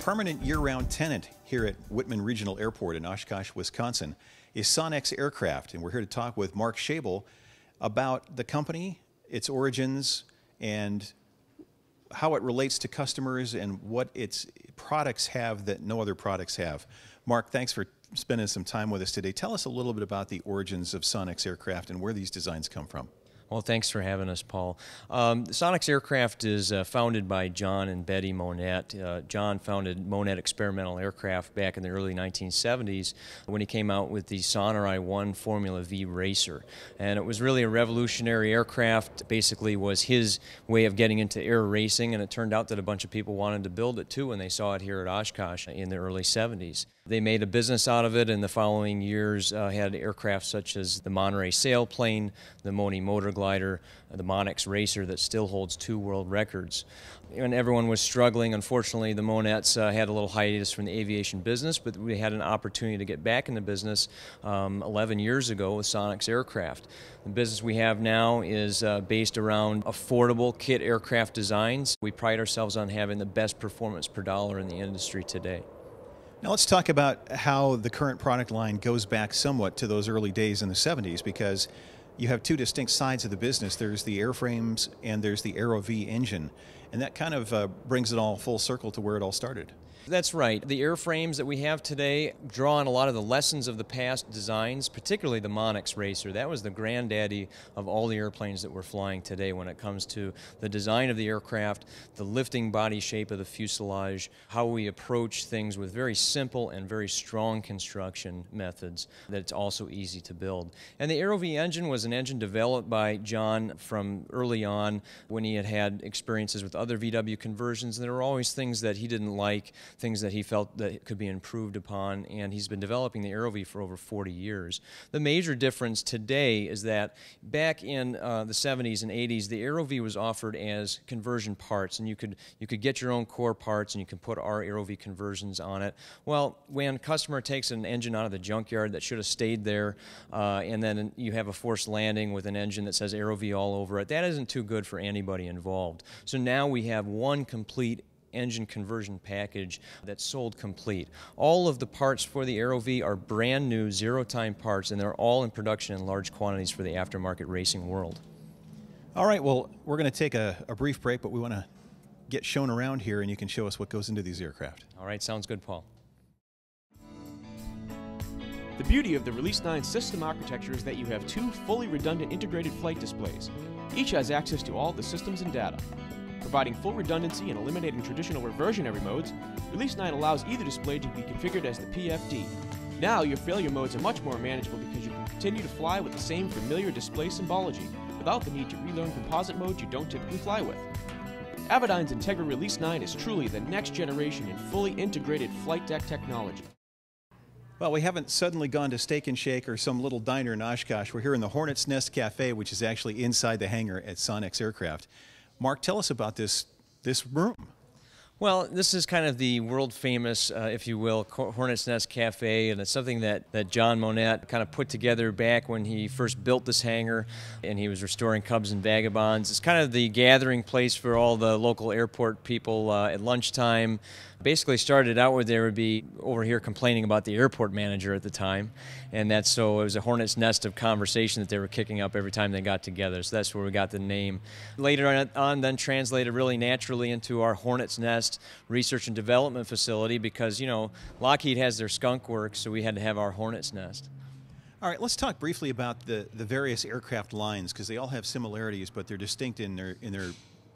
permanent year round tenant here at Wittman Regional Airport in Oshkosh, Wisconsin is Sonex Aircraft. And we're here to talk with Mark Shaible about the company, its origins, and how it relates to customers and what its products have that no other products have. Mark, thanks for spending some time with us today. Tell us a little bit about the origins of Sonex Aircraft and where these designs come from. Well, thanks for having us, Paul. Um, Sonex Aircraft is uh, founded by John and Betty Monnett. Uh, John founded Monnett Experimental Aircraft back in the early 1970s when he came out with the Sonerai 1 Formula V Racer. And it was really a revolutionary aircraft, basically was his way of getting into air racing, and it turned out that a bunch of people wanted to build it too when they saw it here at Oshkosh in the early 70s. They made a business out of it, and the following years uh, had aircraft such as the Monerai sailplane, the Moni motor glider, uh, the Monex racer that still holds two world records. And everyone was struggling. Unfortunately, the Monnetts uh, had a little hiatus from the aviation business, but we had an opportunity to get back in the business um, 11 years ago with Sonex Aircraft. The business we have now is uh, based around affordable kit aircraft designs. We pride ourselves on having the best performance per dollar in the industry today. Now let's talk about how the current product line goes back somewhat to those early days in the 70s because you have two distinct sides of the business. There's the airframes and there's the AeroVee engine. And that kind of uh, brings it all full circle to where it all started. That's right. The airframes that we have today draw on a lot of the lessons of the past designs, particularly the Monex Racer. That was the granddaddy of all the airplanes that we're flying today when it comes to the design of the aircraft, the lifting body shape of the fuselage, how we approach things with very simple and very strong construction methods that it's also easy to build. And the AeroVee engine was an engine developed by John from early on when he had had experiences with other VW conversions. There were always things that he didn't like things that he felt that could be improved upon, and he's been developing the AeroVee for over 40 years. The major difference today is that back in uh, the 70s and 80s, the AeroVee was offered as conversion parts, and you could you could get your own core parts, and you can put our AeroVee conversions on it. Well, when a customer takes an engine out of the junkyard that should have stayed there, uh, and then you have a forced landing with an engine that says AeroVee all over it, that isn't too good for anybody involved. So now we have one complete engine conversion package that's sold complete. All of the parts for the AeroVee are brand new zero-time parts and they're all in production in large quantities for the aftermarket racing world. All right, well, we're going to take a, a brief break, but we want to get shown around here and you can show us what goes into these aircraft. All right, sounds good, Paul. The beauty of the Release 9 system architecture is that you have two fully redundant integrated flight displays. Each has access to all the systems and data. Providing full redundancy and eliminating traditional reversionary modes, Release 9 allows either display to be configured as the PFD. Now, your failure modes are much more manageable because you can continue to fly with the same familiar display symbology without the need to relearn composite modes you don't typically fly with. Avidyne's Entegra Release 9 is truly the next generation in fully integrated flight deck technology. Well, we haven't suddenly gone to Steak and Shake or some little diner in Oshkosh. We're here in the Hornet's Nest Cafe, which is actually inside the hangar at Sonex Aircraft. Mark, tell us about this, this room. Well, this is kind of the world famous, uh, if you will, Hornet's Nest Cafe, and it's something that, that John Monnett kind of put together back when he first built this hangar and he was restoring Cubs and Vagabonds. It's kind of the gathering place for all the local airport people uh, at lunchtime basically started out where they would be over here complaining about the airport manager at the time. And that's so it was a hornet's nest of conversation that they were kicking up every time they got together. So that's where we got the name. Later on, then translated really naturally into our hornet's nest research and development facility because, you know, Lockheed has their skunk works, so we had to have our hornet's nest. All right, let's talk briefly about the, the various aircraft lines because they all have similarities, but they're distinct in their in their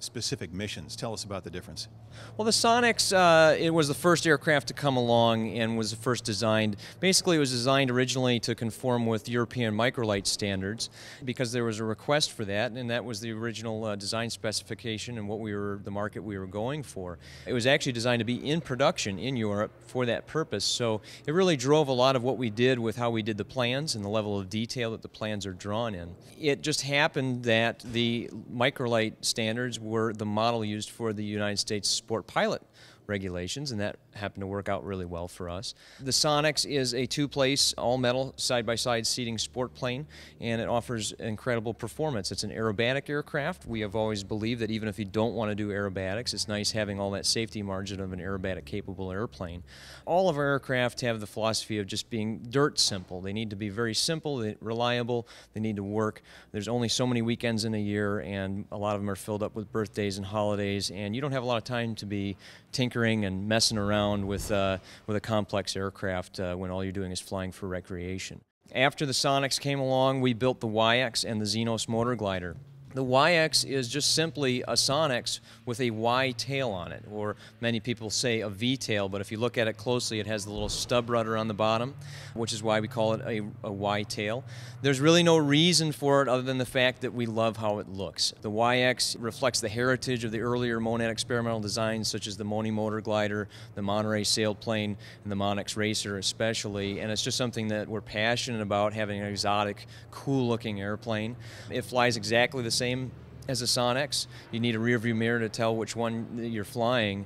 specific missions. Tell us about the difference. Well, the Sonex, uh, it was the first aircraft to come along and was the first designed. Basically, it was designed originally to conform with European microlight standards because there was a request for that, and that was the original uh, design specification and what we were, the market we were going for. It was actually designed to be in production in Europe for that purpose, so it really drove a lot of what we did with how we did the plans and the level of detail that the plans are drawn in. It just happened that the microlight standards were the model used for the United States Sport Pilot regulations, and that happened to work out really well for us. The Sonex is a two-place, all-metal, side-by-side seating sport plane, and it offers incredible performance. It's an aerobatic aircraft. We have always believed that even if you don't want to do aerobatics, it's nice having all that safety margin of an aerobatic-capable airplane. All of our aircraft have the philosophy of just being dirt simple. They need to be very simple, reliable, they need to work. There's only so many weekends in a year, and a lot of them are filled up with birthdays and holidays, and you don't have a lot of time to be tinkering and messing around with, uh, with a complex aircraft uh, when all you're doing is flying for recreation. After the Sonex came along, we built the Waiex and the Xenos motor glider. The Waiex is just simply a Sonex with a Y tail on it, or many people say a V tail, but if you look at it closely, it has the little stub rudder on the bottom, which is why we call it a, a Y tail. There's really no reason for it other than the fact that we love how it looks. The Waiex reflects the heritage of the earlier Monnett experimental designs, such as the Moni motor glider, the Monerai sailplane, and the Monex Racer especially, and it's just something that we're passionate about, having an exotic, cool-looking airplane. It flies exactly the same same as a Sonex. You need a rear view mirror to tell which one you're flying.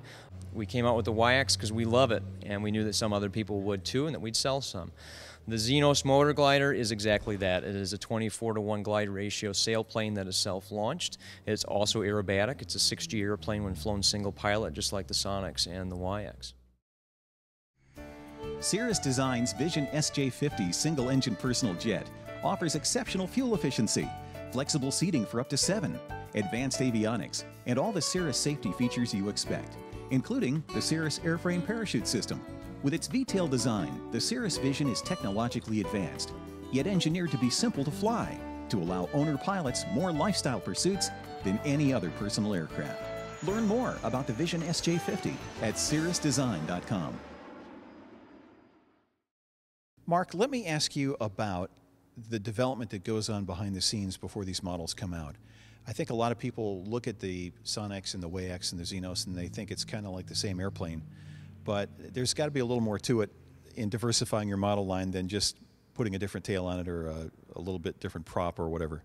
We came out with the Waiex because we love it, and we knew that some other people would too, and that we'd sell some. The Xenos motor glider is exactly that. It is a 24 to 1 glide ratio sailplane that is self-launched. It's also aerobatic. It's a 6G airplane when flown single pilot, just like the Sonex and the Waiex. Cirrus Design's Vision SJ50 single-engine personal jet offers exceptional fuel efficiency flexible seating for up to seven, advanced avionics, and all the Cirrus safety features you expect, including the Cirrus airframe parachute system. With its V-tail design, the Cirrus Vision is technologically advanced, yet engineered to be simple to fly, to allow owner pilots more lifestyle pursuits than any other personal aircraft. Learn more about the Vision SJ50 at cirrusdesign.com. Mark, let me ask you about the development that goes on behind the scenes before these models come out. I think a lot of people look at the Sonex and the Waiex and the Xenos and they think it's kind of like the same airplane, but there's got to be a little more to it in diversifying your model line than just putting a different tail on it or a, a little bit different prop or whatever.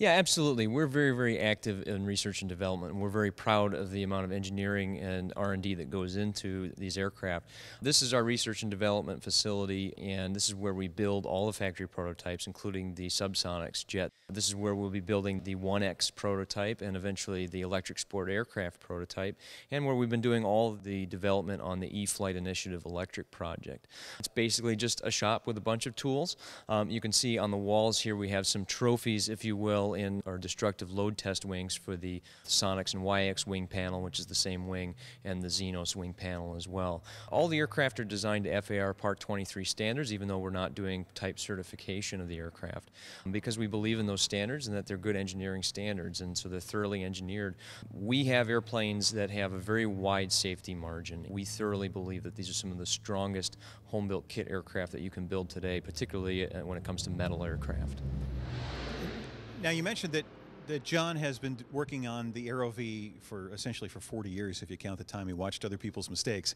Yeah, absolutely. We're very, very active in research and development, and we're very proud of the amount of engineering and R&D that goes into these aircraft. This is our research and development facility, and this is where we build all the factory prototypes, including the SubSonex jet. This is where we'll be building the Onex prototype and eventually the electric sport aircraft prototype, and where we've been doing all the development on the E-Flight Initiative electric project. It's basically just a shop with a bunch of tools. Um, you can see on the walls here we have some trophies, if you will, in our destructive load test wings for the Sonex and Waiex wing panel, which is the same wing, and the Xenos wing panel as well. All the aircraft are designed to FAR Part 23 standards, even though we're not doing type certification of the aircraft, because we believe in those standards and that they're good engineering standards, and so they're thoroughly engineered. We have airplanes that have a very wide safety margin. We thoroughly believe that these are some of the strongest home-built kit aircraft that you can build today, particularly uh, when it comes to metal aircraft. Now you mentioned that that John has been working on the AeroVee for essentially for 40 years, if you count the time he watched other people's mistakes.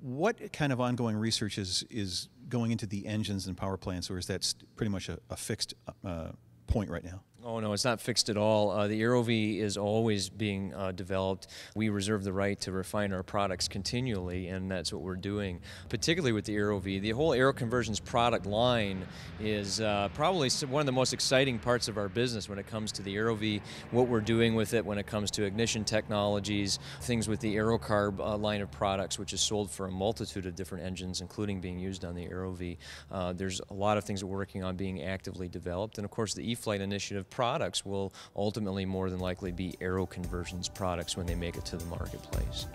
What kind of ongoing research is is going into the engines and power plants, or is that pretty much a, a fixed uh, point right now? Oh no, it's not fixed at all. Uh, the AeroVee is always being uh, developed. We reserve the right to refine our products continually, and that's what we're doing. Particularly with the AeroVee, the whole Aero Conversions product line is uh, probably one of the most exciting parts of our business when it comes to the AeroVee. What we're doing with it when it comes to ignition technologies, things with the AeroCarb uh, line of products, which is sold for a multitude of different engines, including being used on the AeroVee. Uh, there's a lot of things that we're working on being actively developed, and of course the E-Flight initiative products will ultimately more than likely be Aero Conversions products when they make it to the marketplace.